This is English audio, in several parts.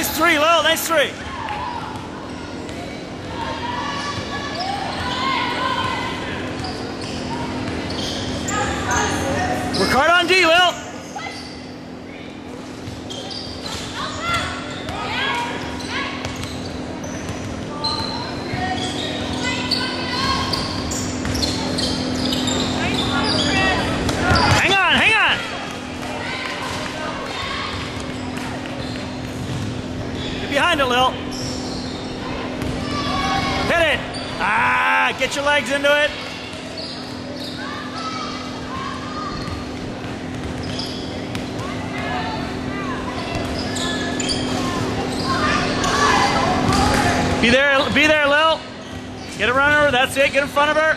Nice three, Lil. Nice three. Ah, get your legs into it. Be there, be there, Lil. Get a run over. That's it. Get in front of her.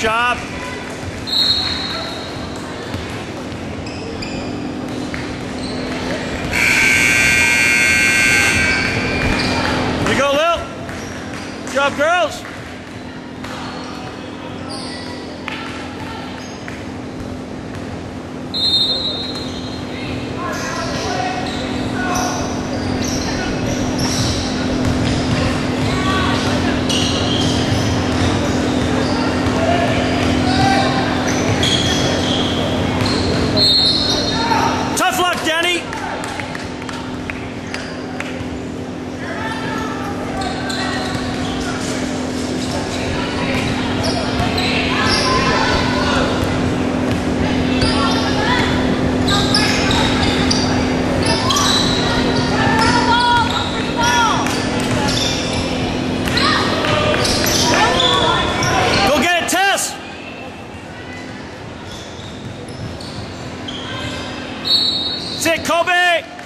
Job. Here you go, Lil. Good job, girls. Sit, Kobe.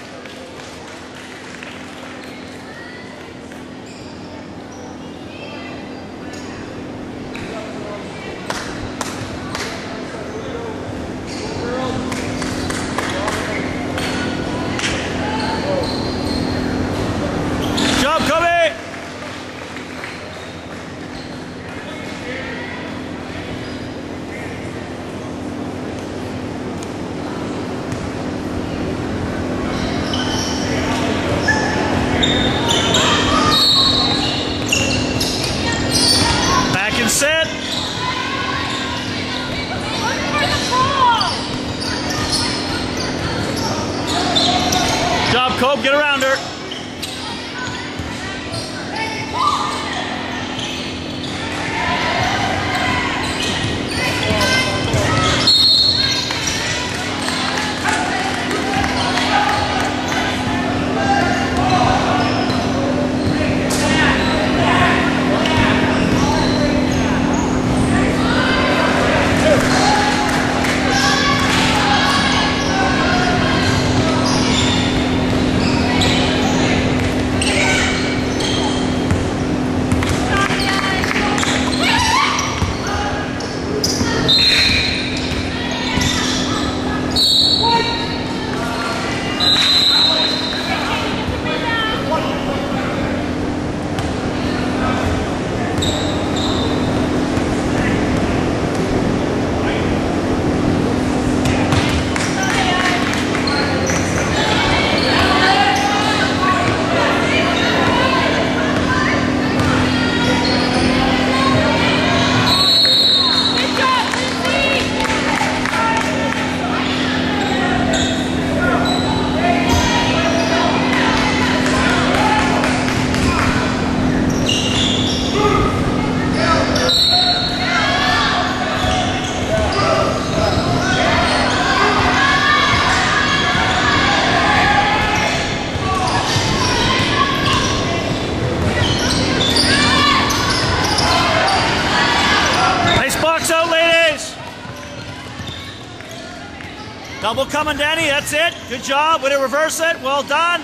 Double coming, Danny. That's it. Good job. Way to reverse it. Well done.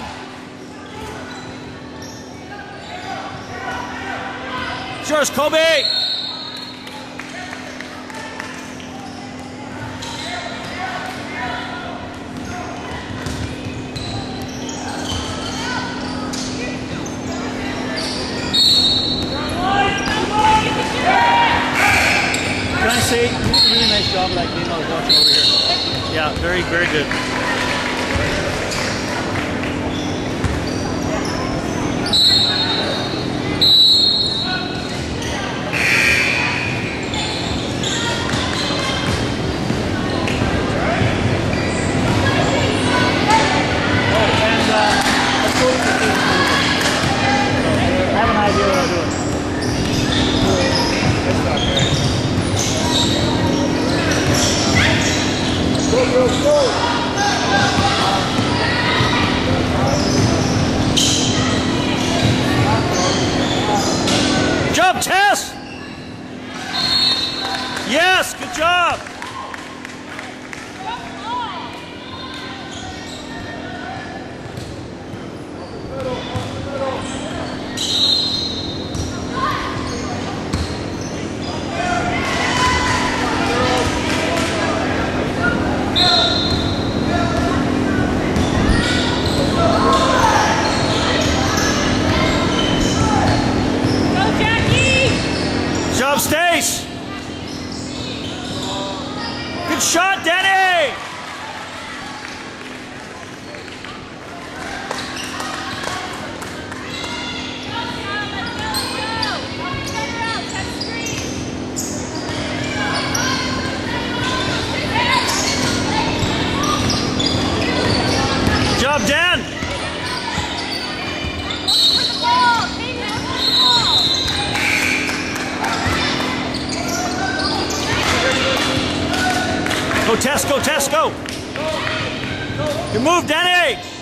It's yours, Kobe. Can I say, really nice job like game I was watching over here. Yeah, very, very good. Good job. Tesco, Tesco! You move, Danny!